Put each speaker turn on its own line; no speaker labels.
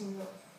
single